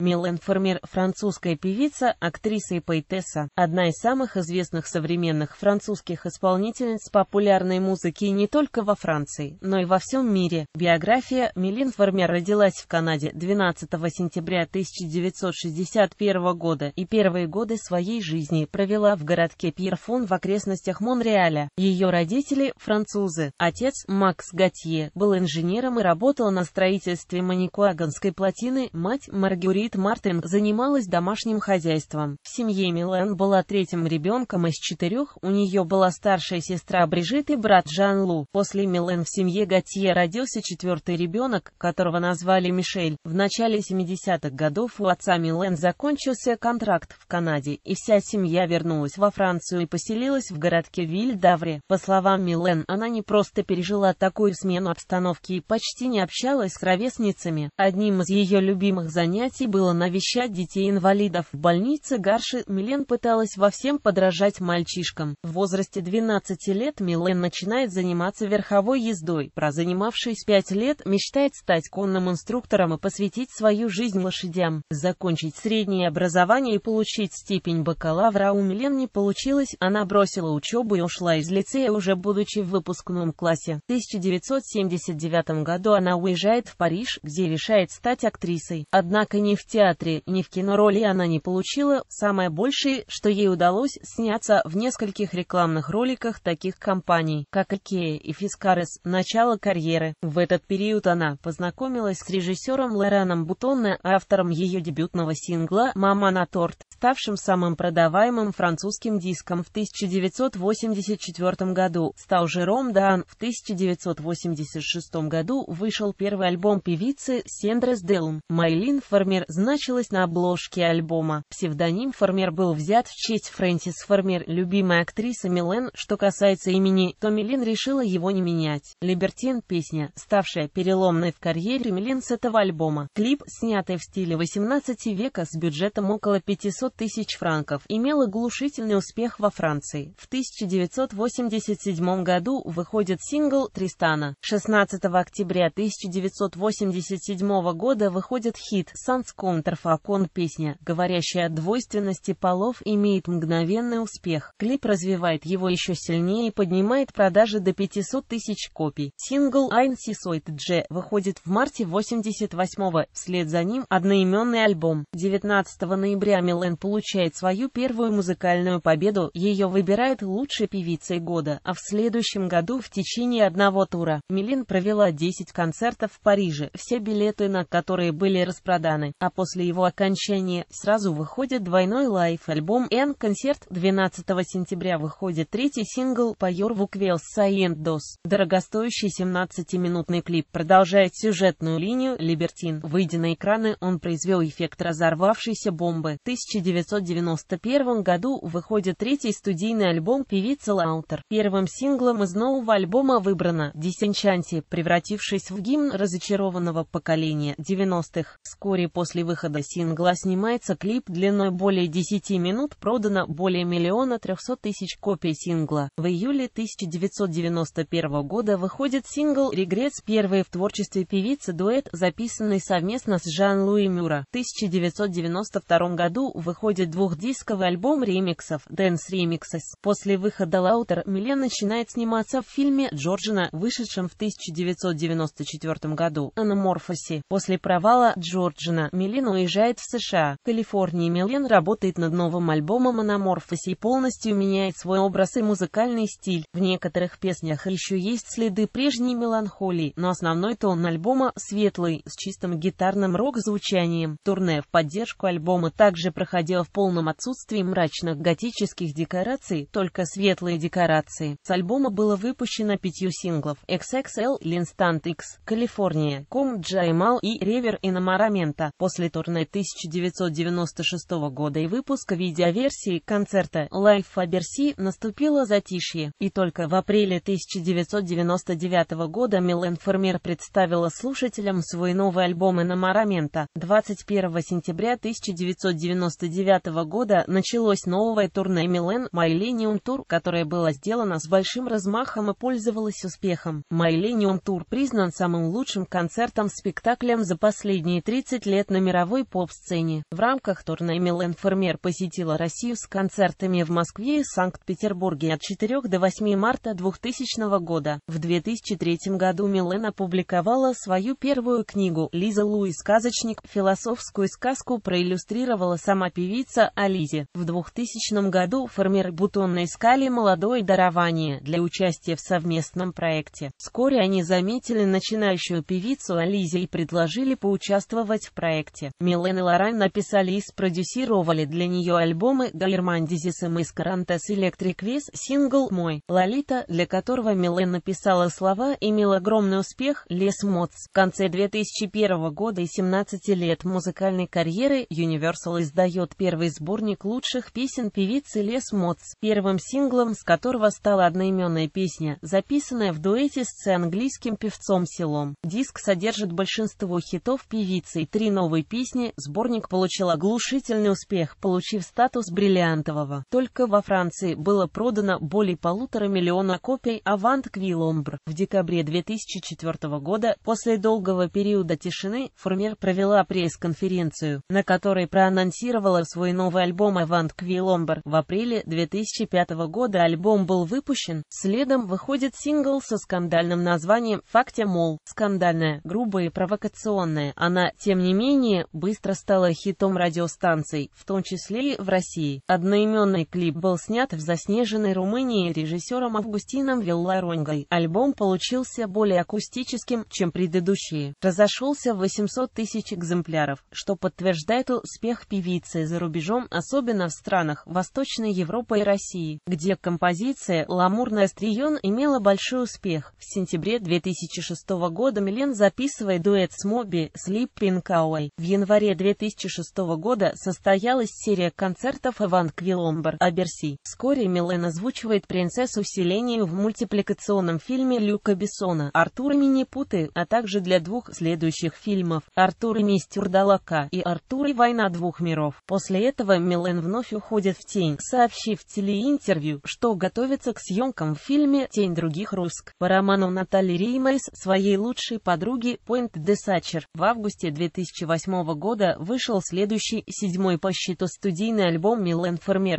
Милен Фермер – французская певица, актриса и поэтесса, одна из самых известных современных французских исполнительниц популярной музыки не только во Франции, но и во всем мире. Биография Милен Фермер родилась в Канаде 12 сентября 1961 года и первые годы своей жизни провела в городке Пьерфон в окрестностях Монреаля. Ее родители – французы. Отец, Макс Готье, был инженером и работал на строительстве Маникуаганской плотины, мать, Маргюрит Мартин, занималась домашним хозяйством. В семье Милен была третьим ребенком из четырех, у нее была старшая сестра Брижит и брат Жан-Лу. После Милен в семье Готье родился четвертый ребенок, которого назвали Мишель. В начале 70-х годов у отца Милен закончился контракт в Канаде, и вся семья вернулась во Францию и поселилась в городке Виль-Давре. По словам Милен, она не просто пережила такую смену обстановки и почти не общалась с ровесницами. Одним из ее любимых занятий было навещать детей-инвалидов. В больнице Гарши Милен пыталась во всем подражать мальчишкам. В возрасте 12 лет Милен начинает заниматься верховой ездой. Прозанимавшись 5 лет, мечтает стать конным инструктором и посвятить свою жизнь лошадям. Закончить среднее образование и получить степень бакалавра у Милен не получилось, она бросила учебу и ушла из лицея уже будучи в выпускном классе. В 1979 году она уезжает в Париж, где решает стать актрисой. Однако ни в театре, ни в кино роли она не получила, самое большее, что ей удалось, сняться в нескольких рекламных роликах таких компаний, как Ikea и Fiskaris, начало карьеры. В этот период она познакомилась с режиссером Лораном Бутонне, автором ее дебютного сингла «Мама на торт», ставшим самым продаваемым французским диском в 1984 году. Стал Жером Дан. В 1986 году вышел первый альбом певицы Сендрес Делум. Майлин Фармер значилась на обложке альбома. Псевдоним Фармер был взят в честь Фрэнсис Фармер, любимая актриса Милен. Что касается имени, то Милин решила его не менять. Либертин – песня, ставшая переломной в карьере Милин с этого альбома. Клип, снятый в стиле 18 века с бюджетом около 500 тысяч франков, имел оглушительный успех во Франции. В 1987 году выходит сингл «Тристана». 16 октября 1987 года выходит хит «Sans Counterfacon» песня, говорящая о двойственности полов, имеет мгновенный успех. Клип развивает его еще сильнее и поднимает продажи до 500 тысяч копий. Сингл «Ein Сисойт Дже» выходит в марте 88-го, вслед за ним одноименный альбом. 19 ноября Милен получает свою первую музыкальную победу, ее выбирают лучшей певицей года, а в следующем году в течение одного тура Милен провела 10 концертов в Париже, все билеты на которые были распроданы, а после его окончания сразу выходит двойной лайв-альбом «En concert» 12 сентября выходит третий сингл Pourvu qu'elles soient douces. Дорогостоящий 17-минутный клип продолжает сюжетную линию «Libertine». Выйдя на экраны, он произвел эффект разорвавшейся бомбы. В 1991 году выходит третий студийный альбом певицы L'Autre. Первым синглом из нового альбома выбрано «Désenchantée», превратившись в гимн разочарованного поколения 90-х. Вскоре после выхода сингла снимается клип длиной более 10 минут, продано более миллиона 300 тысяч копий сингла. В июле 1991 года выходит сингл «Regrets», первый в творчестве певицы дуэт, записанный совместно с Жан-Луи Мюра. В 1992 году выходит двухдисковый альбом ремиксов «Dance Remixes». После выхода L'Autre Милен начинает сниматься в фильме Джорджина, вышедшем в 1994 году, «Anamorphosée». После провала Джорджина Милен уезжает в США. В Калифорнии Милен работает над новым альбомом «Аноморфоси» и полностью меняет свой образ и музыкальный стиль. В некоторых песнях еще есть следы прежней меланхолии, но основной тон альбома светлый, с чистым гитарным рок-звучанием. Турне в поддержку альбома также проходило в полном отсутствии мрачных готических декораций, только светлые декорации. С альбома было выпущено пятью синглов XXL, Linstant X, Калифорния, Ком Джаймал и Ревер Иномарамента. После турне 1996 года и выпуска видеоверсии концерта Live Fabercy наступило затишье, и только в апреле 1999 года Милен Фермер представила слушателям свой новый альбом Иномарамента. 21 сентября 1999 2009 года началось новое турне Милен Millennium Tour, которое было сделано с большим размахом и пользовалось успехом. Millennium Tour признан самым лучшим концертом-спектаклем за последние 30 лет на мировой поп-сцене. В рамках турне Милен Фермер посетила Россию с концертами в Москве и Санкт-Петербурге от 4 до 8 марта 2000 года. В 2003 году Милен опубликовала свою первую книгу «Лиза Луи. Сказочник». Философскую сказку проиллюстрировала сама певица Ализе. В 2000 году Фермер Бутонно искали молодое дарование для участия в совместном проекте. Вскоре они заметили начинающую певицу Ализе и предложили поучаствовать в проекте. Милен и Лоран написали и спродюсировали для нее альбомы «Галермандизис» и «Маскарантес Электрик Вес», сингл «Мой», «Лолита», для которого Милен написала слова, имел огромный успех «Лес Моц». В конце 2001 года и 17 лет музыкальной карьеры Universal издает первый сборник лучших песен певицы Лес Моц, первым синглом с которого стала одноименная песня, записанная в дуэте с английским певцом Селом. Диск содержит большинство хитов певицы и три новые песни, сборник получил оглушительный успех, получив статус бриллиантового. Только во Франции было продано более полутора миллиона копий «Авант Квиломбр». В декабре 2004 года, после долгого периода тишины, Фурмер провела пресс-конференцию, на которой проанонсировала свой новый альбом «Авант Квиломбр». В апреле 2005 года альбом был выпущен, следом выходит сингл со скандальным названием «Факте Мол». Скандальная, грубая и провокационная, она, тем не менее, быстро стала хитом радиостанций, в том числе и в России. Одноименный клип был снят в заснеженной Румынии режиссером Августином Вилларонгой. Альбом получился более акустическим, чем предыдущие. Разошелся в 800 тысяч экземпляров, что подтверждает успех певицы за рубежом, особенно в странах Восточной Европы и России, где композиция «Ламурная стрион» имела большой успех. В сентябре 2006 года Милен записывает дуэт с Моби «Sleeping Away». В январе 2006 года состоялась серия концертов Иван Квиломбер Аберси. Вскоре Милен озвучивает принцессу Селению в мультипликационном фильме Люка Бессона «Артур и Минипуты», а также для двух следующих фильмов «Артур и месть Урдалака» и «Артур и война двух миров». После этого Милен вновь уходит в тень, сообщив телеинтервью, что готовится к съемкам в фильме «Тень других руск» по роману Натали Реймс своей лучшей подруги Point de suture. В августе 2008 года вышел следующий, седьмой по счету студийный альбом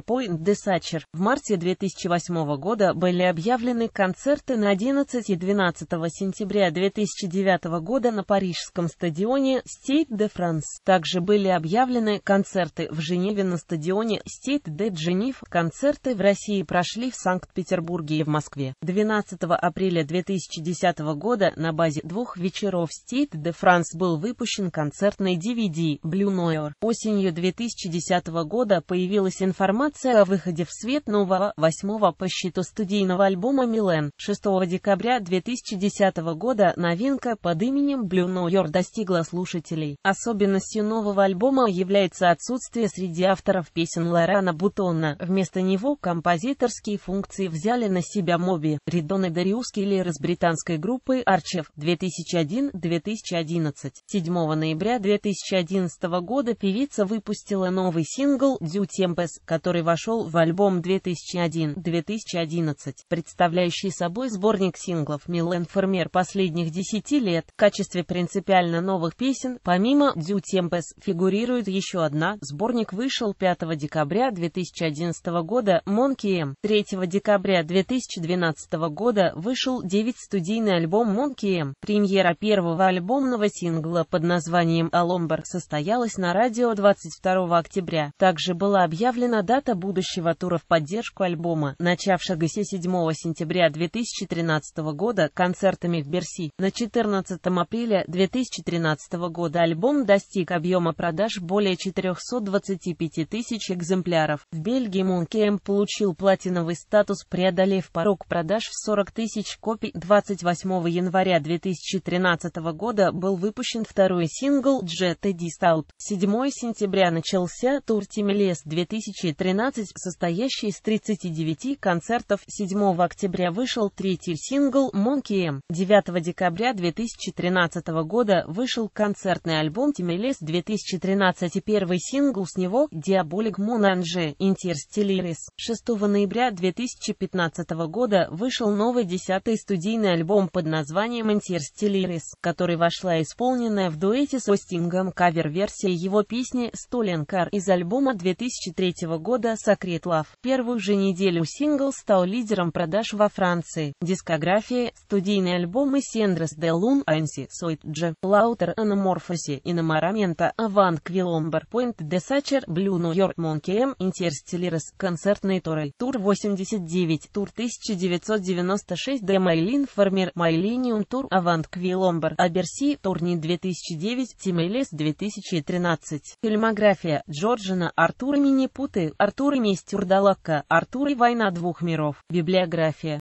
Point de suture. В марте 2008 года были объявлены концерты на 11 и 12 сентября 2009 года на парижском стадионе Stade de France. Также были объявлены концерты в Женеве на стадионе Stade de Genève. Концерты в России прошли в Санкт-Петербурге и в Москве. 12 апреля 2010 года на базе двух вечеров Stade de France был выпущен концертный DVD Bleu Noir. Осенью 2010 года появилась информация о выходе в свет нового, восьмого по счету студийного альбома Милен. 6 декабря 2010 года новинка под именем Blue Noir достигла слушателей. Особенностью нового альбома является отсутствие среди авторов песен Лорана Бутона. Вместо него композиторские функции взяли на себя Моби, Ридон и Дариус Киллер из британской группы Арчев 2001-2011. 7 ноября 2011 года певица выпустила новый сингл «Дю Темпес», который вошел в альбом 2001-2011, представляющий собой сборник синглов Милен Фермер последних 10 лет. В качестве принципиально новых песен, помимо «Дю Темпес», фигурирует еще одна. Сборник вышел 5 декабря 2011 года «Monkey M». 3 декабря 2012 года вышел 9 студийный альбом Monkey M. Премьера первого альбомного сингла под названием «Аломбар» состоялась на радио 22 октября. Также была объявлена дата будущего тура в поддержку альбома, начавшегося 7 сентября 2013 года концертами в Берси. На 14 апреля 2013 года альбом достиг объема продаж более 425 тысяч экземпляров. В Бельгии Monkey получил платиновый статус, преодолев порог продаж в 40 тысяч копий. 28 января 2013 года был выпущен второй сингл Eddie Stout. 7 сентября начался тур Timeless 2013, состоящий из 39 концертов. 7 октября вышел третий сингл Monkey Me. 9 декабря 2013 года вышел концертный альбом Timeless 2013 и первый сингл с него Diabolique mon ange Interstellaires. 6 ноября 2015 года вышел новый десятый студийный альбом под названием Interstellaires, который вошла исполненная в дуэте со Стингом кавер-версия его песни «Stolen Car» из альбома 2003 года «Sacred Love». Первую же неделю сингл стал лидером продаж во Франции. Дискография, студийный альбом и Сендрес де Лун, Анси, Сойт Дж, Лаутер, Анаморфоси, Иномарамента, Аван, Квиломбер, Пойнт, Десачер, Блю, Нью-Йорк, Монки М, Интерстеллирес, концертный турель, тур 89, тур 1996, Де Майлин, Формер, Майлиниум, тур, Авант, Квиломбер, Аберси, турни 2009, Тимейлес 2013. Фильмография, Джорджина, Артур Минипуты, Артур и месть Урдалака, Артур и война двух миров. Библиография.